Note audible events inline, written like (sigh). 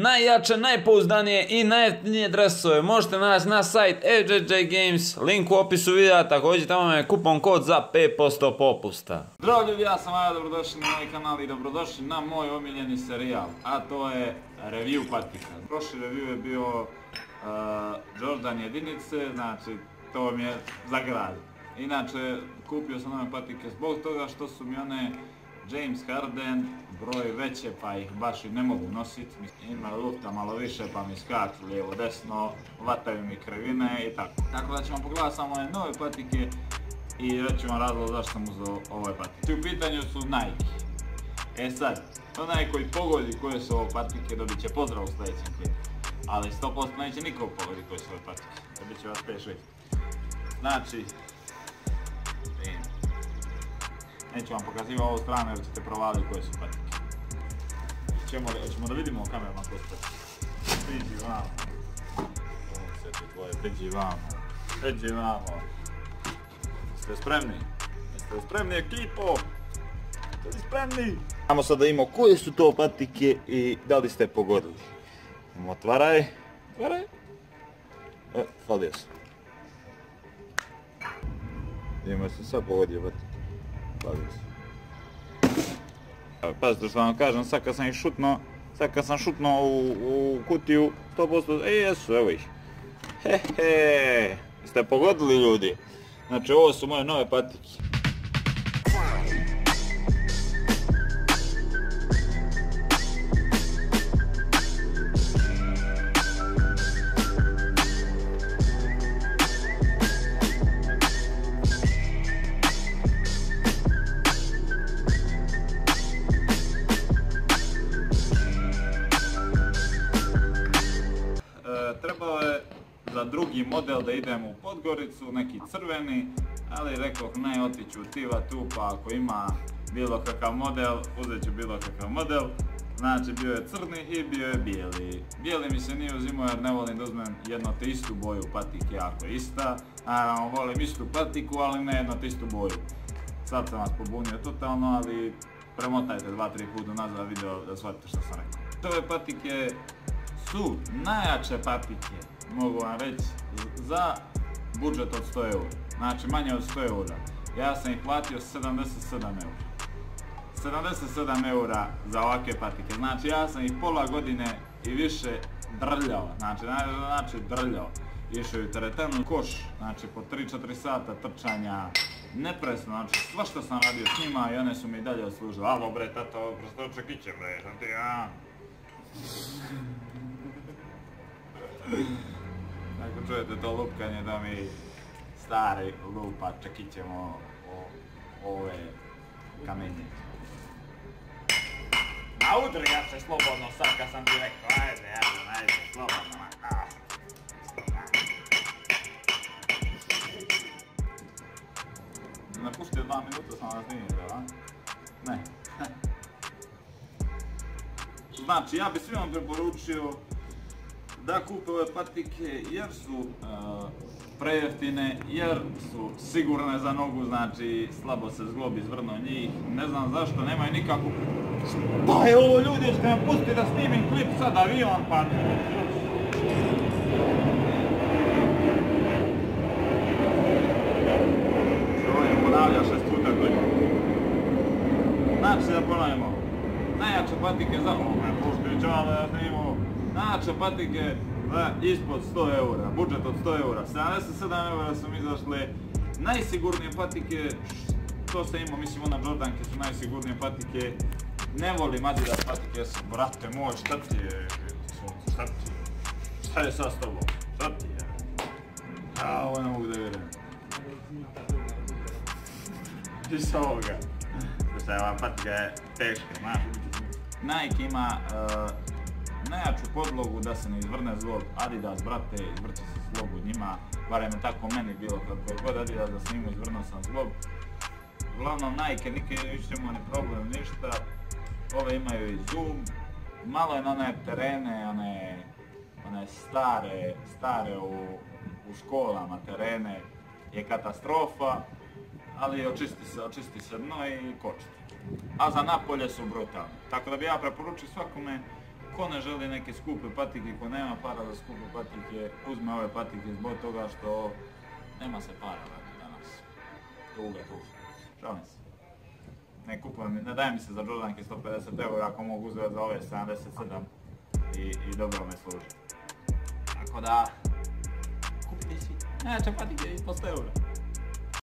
Najjače, najpouzdanije i najjeftinije dresove možete naći na sajt FJJ Games, link u opisu videa, također tamo je kupon kod za 5% popusta. Zdravo ljudi, ja sam Aja, dobrodošli na moj kanal i dobrodošli na moj omiljeni serijal, a to je review patika. Prošli review je bio uh, Jordan jedinice, znači to mi je za grad. Inače, kupio sam ove patike zbog toga što su mi one James Harden, broj veće pa ih baš i ne mogu nositi. Ima lufta malo više pa mi skaču lijevo desno, vataju mi krivine i tako. Tako da ćemo pogledati samo ove nove patike i reći vam razlog zašto sam uzeo ove patike. U pitanju su Nike. E sad, onaj koji pogodi koje su ove patike dobit će pozdrav u sljedećem klipu. Ali 100% neće niko pogodi koje su ove patike. Dobit će vas 5-6. Znači, Neću vam pokazivati ovu stranu jer ćete provaliti koje su patike. Ćemo, ćemo da vidimo kamerama patike. Priđi vamo. Tu tvoje, priđi vamo. Priđi vamo. Jeste spremni? Jeste spremni ekipo? Jeste spremni? Samo sad da imamo koje su to patike i da li ste pogodili. Imamo otvaraj. Otvaraj. E, falio sam. Imamo se sad pogodio patike. Pazite što vam kažem, sad kad sam ih šutno, sad kad sam šutno u, u kutiju, 100%, e jesu, evo ih. Hehe, ste pogodili ljudi. Znači ovo su moje nove patike. Za drugi model da idemo u Podgoricu, neki crveni, ali rekao ne otiću u Tiva tu pa ako ima bilo kakav model, uzet ću bilo kakav model. Znači bio je crni i bio je bijeli. Bijeli mi se nije uzimao jer ne volim da uzmem jedno te istu boju patike jako ista. Naravno volim istu patiku ali ne jedno te istu boju. Sad sam vas pobunio totalno ali premotajte dva, tri puta nazad video da shvatite što sam rekao. Ove patike su najjače patike mogu vam reći, za budžet od 100 eura. Znači manje od 100 eura. Ja sam ih platio 77 eura. 77 eura za ovakve patike. Znači ja sam ih pola godine i više drljao. Znači, znači drljao. Išao u teretanu koš, znači po 3-4 sata trčanja, nepresno, znači sva što sam radio s njima i one su mi dalje oslužile. Alo bre, tato, prosto čekiće bre, sam ti ja. Ako čujete to lupkanje da mi stari lupa čekićemo ove kamenje. A udri ja se slobodno sad kad sam ti rekao, ajde, ajde, ajde, slobodno. Ne puštio dva minuta sam vas nije a? Ne. (laughs) Znači, ja bi svima preporučio da kupe ove patike jer su uh, prejeftine, jer su sigurne za nogu, znači slabo se zglobi zvrno njih, ne znam zašto, nemaju nikakvu... Pa je ovo ljudi, ćete me pustiti da snimim klip sad avion, pa... Ponavlja šest. Znači da ponavljamo, najjače patike za... Ovo puštili čale da snimimo Znači, patike ispod 100 eura, budžet od 100 eura, 77 eura su mi izašle, najsigurnije patike, to sam imao, mislim ona Jordanke su najsigurnije patike, ne volim Adidas patike, su, brate moj, šta ti je, šta ti je, šta je sad s tobom, šta ti je, a ovo ne mogu da vjerujem. (laughs) Iz ovoga, šta je ova patika je teška, znaš. Nike ima najjaču podlogu da se ne izvrne zlog Adidas, brate, izvrće se zlog u njima, barem je tako meni bilo kako god Adidas da snimu izvrnuo sam zlog. Uglavnom Nike nikad više ni problem, ništa, ove imaju i zoom, malo je na one terene, one, one stare, stare u, u školama terene je katastrofa, ali očisti se, očisti se dno i kočiti. A za napolje su brutalni. Tako da bi ja preporučio svakome ko ne želi neke skupe patike, ko nema para za skupe patike, uzme ove patike zbog toga što nema se para brate, danas. Tuga, tuga. Šalim se. Ne kupujem, ne daje mi se za Jordanke 150 eura ako mogu uzeti za ove 77 i, i dobro me služi. Tako da, kupite svi. Neće patike ispod 100 eura.